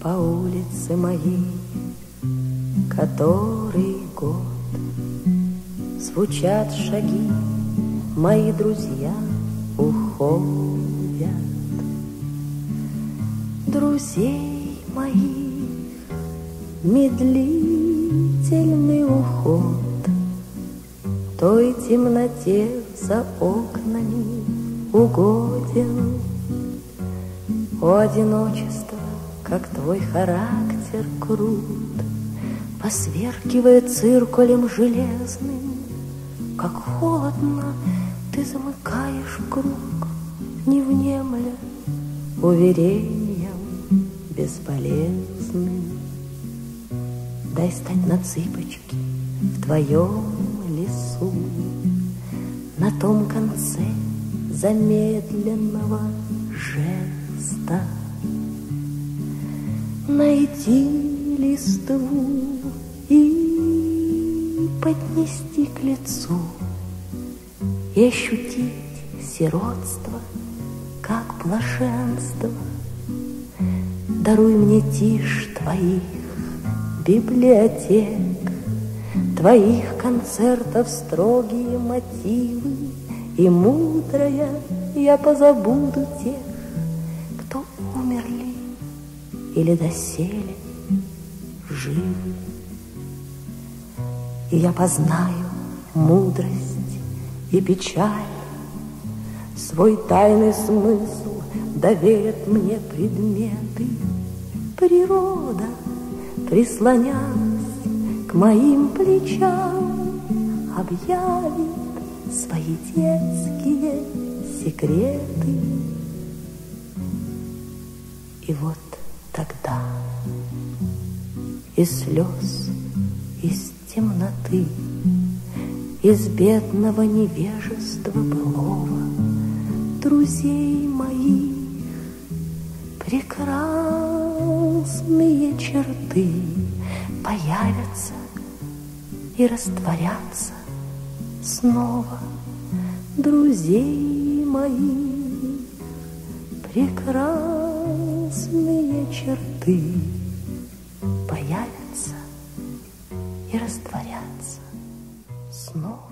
по улице моей, который год Звучат шаги, мои друзья уходят. Друзей моих медлительный уход Той темноте за окнами угоден. О, одиночество, как твой характер крут, Посверкивая циркулем железным, Как холодно ты замыкаешь круг, Не внемля уверением бесполезным. Дай стать на цыпочки в твоем лесу, На том конце замедленного жеста. Найти листву и поднести к лицу И ощутить сиротство, как блаженство. Даруй мне тишь твоих библиотек, Твоих концертов строгие мотивы, И мудрая я позабуду тех, или доселе живы. И я познаю мудрость и печаль, Свой тайный смысл доверят мне предметы. Природа, прислонясь к моим плечам, Объявит свои детские секреты. И вот тогда из слез, из темноты, Из бедного невежества былого Друзей моих прекрасные черты Появятся и растворятся снова. Друзей моих разные черты появятся и растворятся снова.